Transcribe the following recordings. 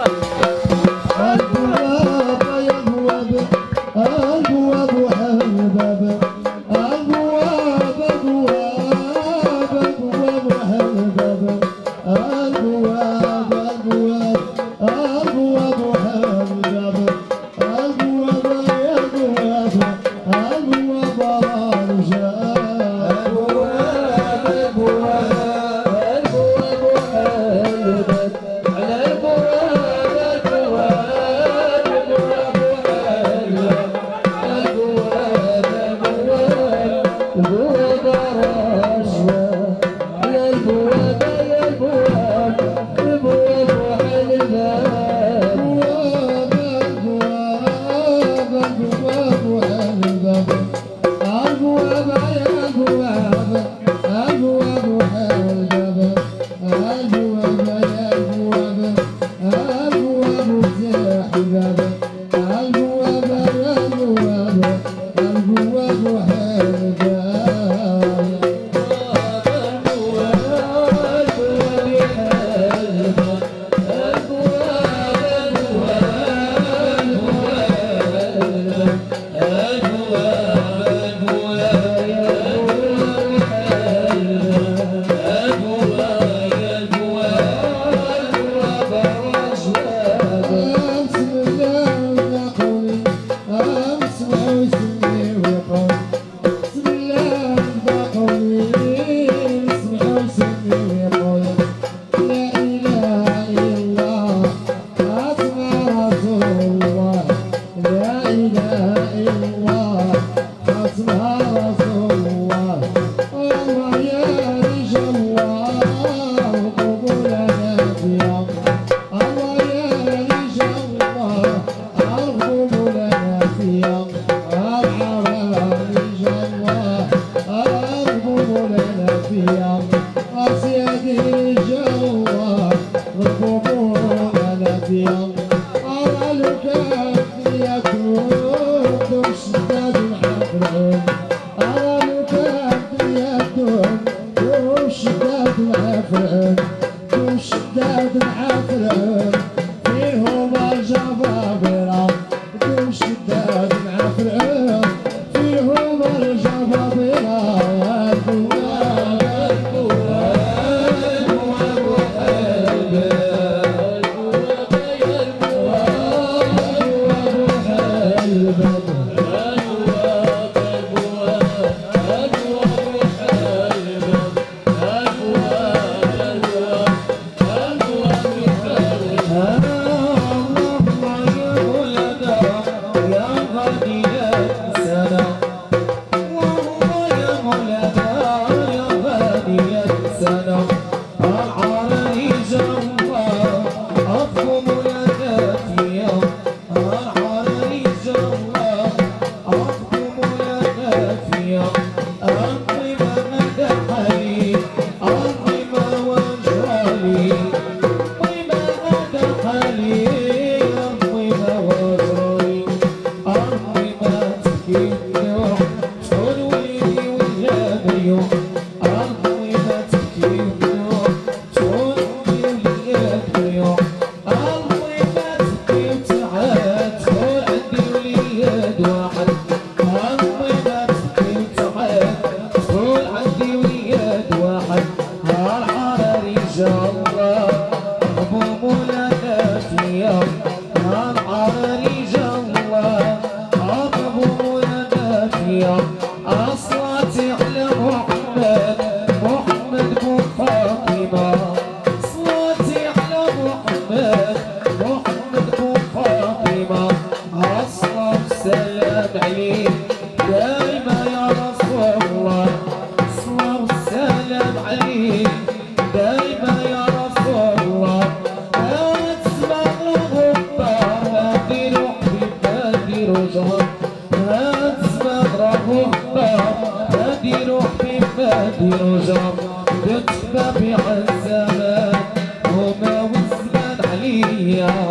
Well. home. وما وسمان عليا Hallelujah.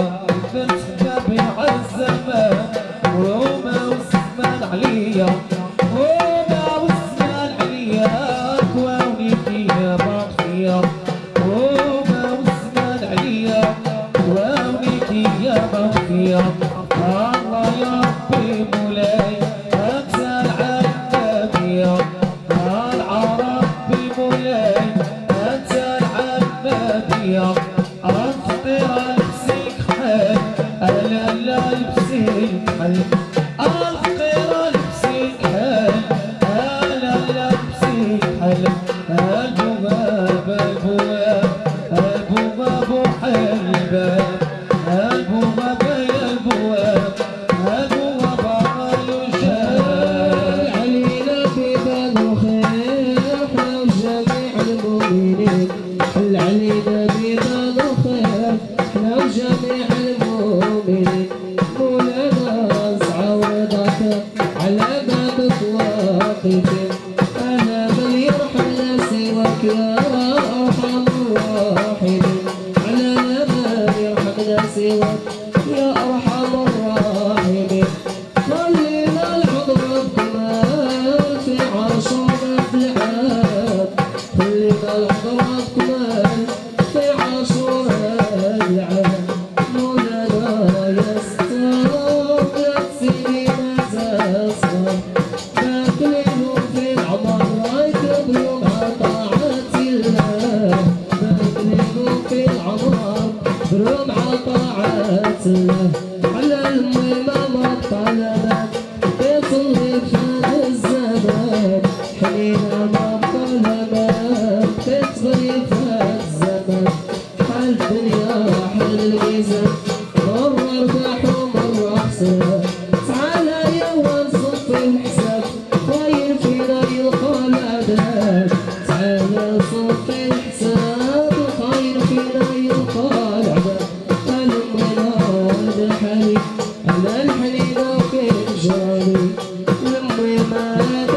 في العمر مع طاعة Hare Gope Jari Namma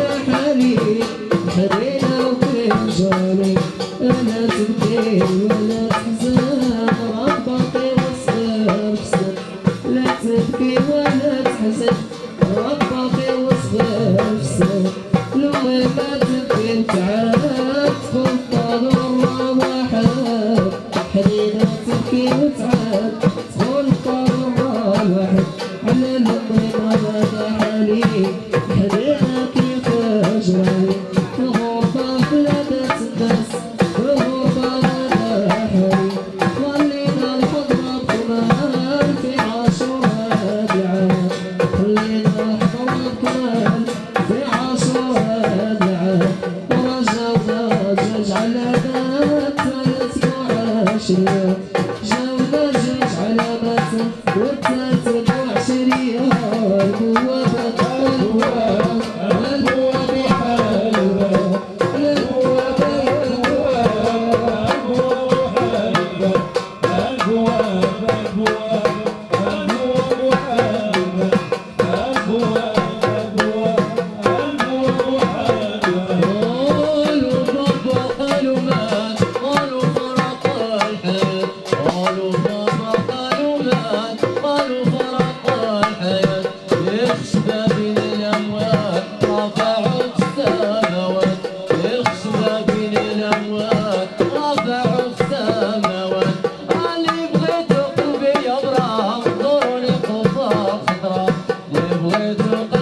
I don't know.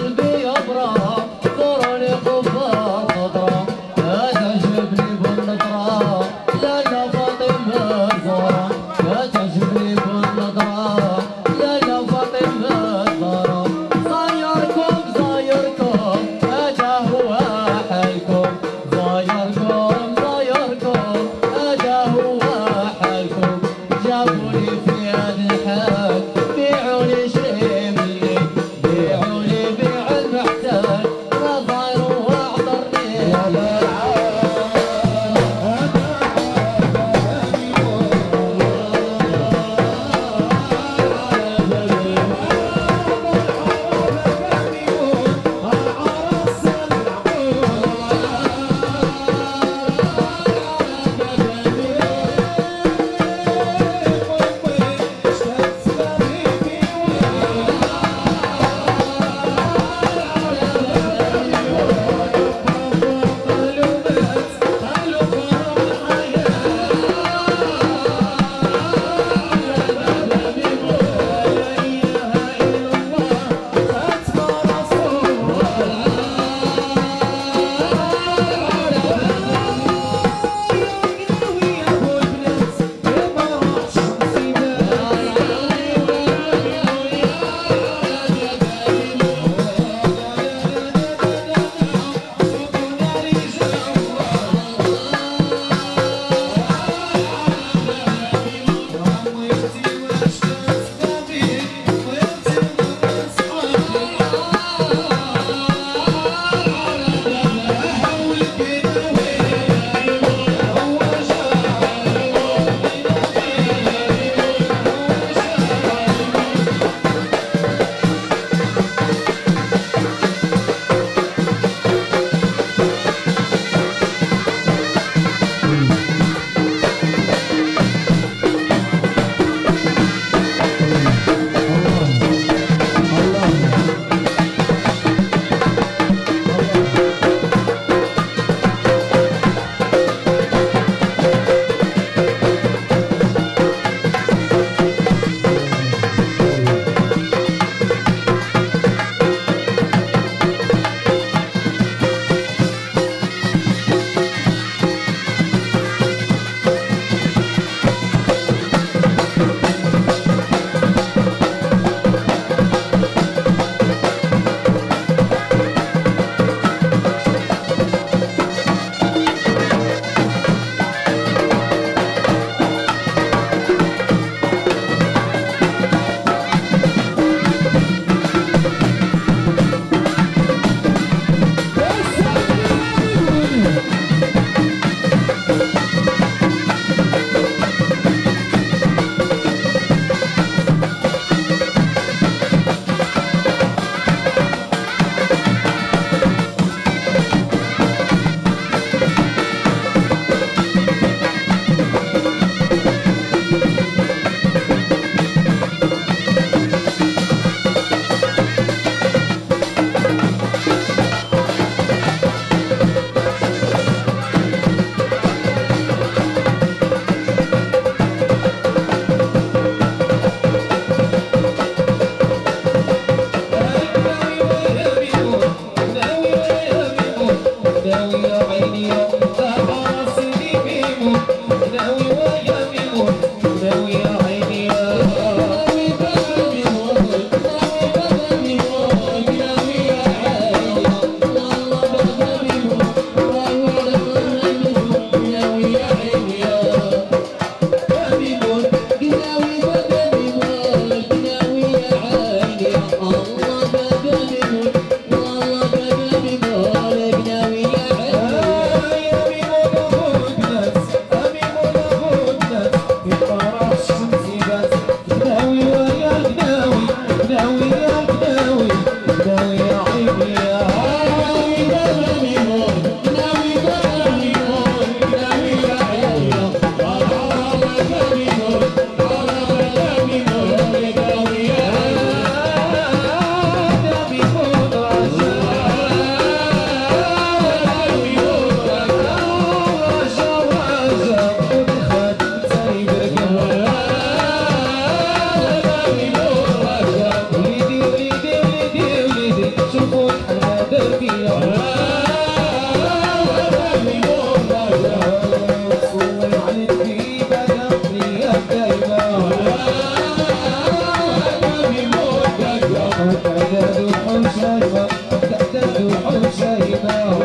Oh.